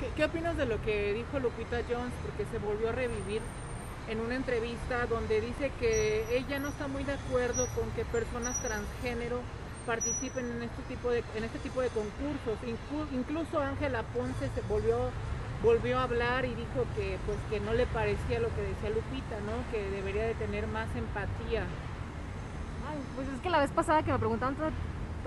¿Qué, ¿Qué opinas de lo que dijo Lupita Jones? Porque se volvió a revivir en una entrevista donde dice que ella no está muy de acuerdo con que personas transgénero participen en este tipo de, en este tipo de concursos. Inclu- incluso Ángela Ponce se volvió, volvió a hablar y dijo que pues que no le parecía lo que decía Lupita, ¿no? Que debería de tener más empatía. Ay, pues es que la vez pasada que me preguntaban tanto,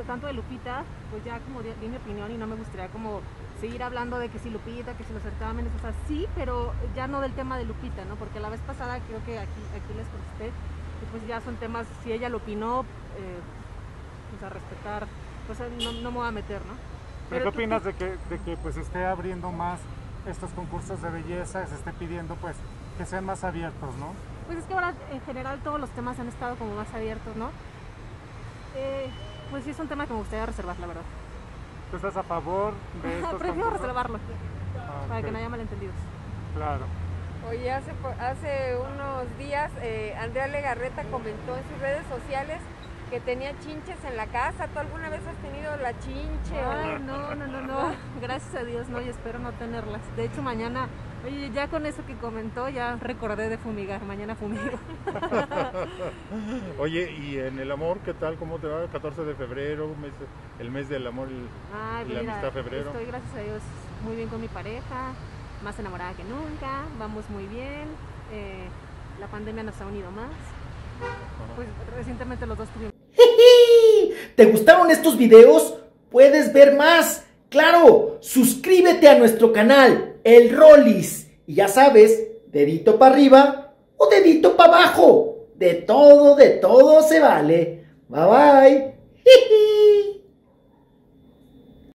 tanto de Lupita, pues ya como di, di mi opinión y no me gustaría como seguir hablando de que si Lupita, que si los certámenes, o sea, sí, pero ya no del tema de Lupita, ¿no? Porque la vez pasada creo que aquí, aquí les contesté, y pues ya son temas, si ella lo opinó, eh, pues a respetar, pues no, no me voy a meter, ¿no? ¿Pero qué tú- opinas de que, de que pues esté abriendo más estos concursos de belleza, se esté pidiendo pues que sean más abiertos, ¿no? Pues es que ahora en general todos los temas han estado como más abiertos, ¿no? Eh, pues sí es un tema que me gustaría reservar, la verdad. ¿Tú estás a favor de estos Prefiero concursos? reservarlo, Ah, para que no haya malentendidos. Claro. Oye, hace, po- hace unos días eh, Andrea Legarreta comentó en sus redes sociales que tenía chinches en la casa. ¿Tú alguna vez has tenido la chinche? Ay, no, no, no, no. Gracias a Dios, no, y espero no tenerlas. De hecho, mañana, oye, ya con eso que comentó, ya recordé de fumigar. Mañana fumigo. Oye, ¿y en el amor qué tal? ¿Cómo te va? 14 de febrero, mes- el mes del amor y Ay, y la mira, amistad febrero. Estoy, gracias a Dios, muy bien con mi pareja, más enamorada que nunca, vamos muy bien. eh, la pandemia nos ha unido más. Pues recientemente los dos tuvimos. ¿Te gustaron estos videos? Puedes ver más. Claro, suscríbete a nuestro canal, El Rollis. Y ya sabes, dedito para arriba o dedito para abajo. De todo, de todo se vale. Bye bye.